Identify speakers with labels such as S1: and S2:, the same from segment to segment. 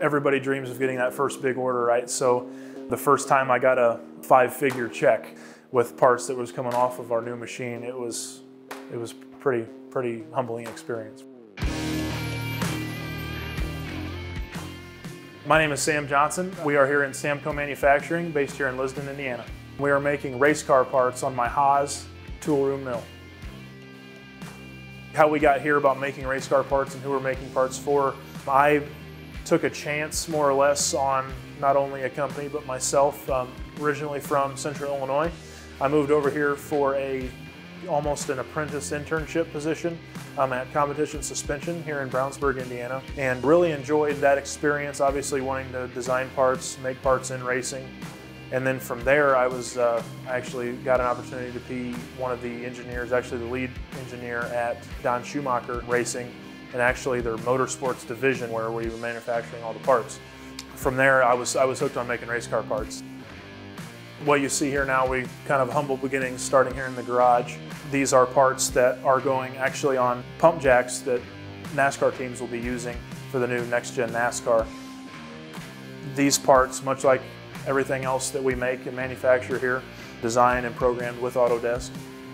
S1: everybody dreams of getting that first big order, right? So the first time I got a five figure check with parts that was coming off of our new machine, it was, it was pretty, pretty humbling experience. My name is Sam Johnson. We are here in Samco Manufacturing, based here in Lisbon, Indiana. We are making race car parts on my Haas tool room mill. How we got here about making race car parts and who we're making parts for, I took a chance more or less on not only a company but myself. Um, originally from Central Illinois, I moved over here for a almost an apprentice internship position um, at Competition Suspension here in Brownsburg, Indiana, and really enjoyed that experience. Obviously, wanting to design parts, make parts in racing, and then from there, I was uh, actually got an opportunity to be one of the engineers, actually the lead engineer at Don Schumacher Racing and actually their motorsports division where we were manufacturing all the parts. From there, I was, I was hooked on making race car parts. What you see here now, we kind of humble beginnings starting here in the garage. These are parts that are going actually on pump jacks that NASCAR teams will be using for the new next gen NASCAR. These parts, much like everything else that we make and manufacture here, designed and programmed with Autodesk.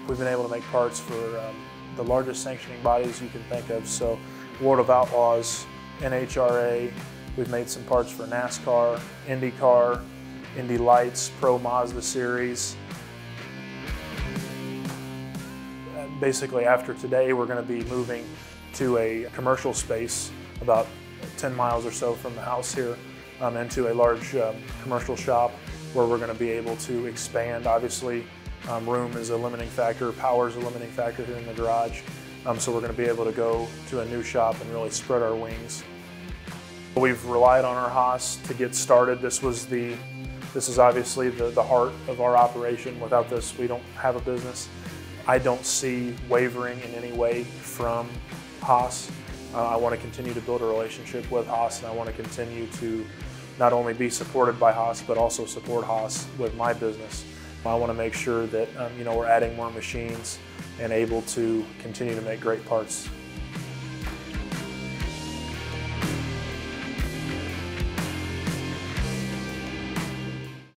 S1: We've been able to make parts for um, the largest sanctioning bodies you can think of. So World of Outlaws, NHRA, we've made some parts for NASCAR, IndyCar, Indy Lights, Pro Mazda Series. Basically after today we're going to be moving to a commercial space about 10 miles or so from the house here um, into a large um, commercial shop where we're going to be able to expand obviously um, room is a limiting factor, power is a limiting factor here in the garage. Um, so we're going to be able to go to a new shop and really spread our wings. We've relied on our Haas to get started. This was the, this is obviously the, the heart of our operation. Without this, we don't have a business. I don't see wavering in any way from Haas. Uh, I want to continue to build a relationship with Haas and I want to continue to not only be supported by Haas, but also support Haas with my business. I want to make sure that um, you know we're adding more machines and able to continue to make great parts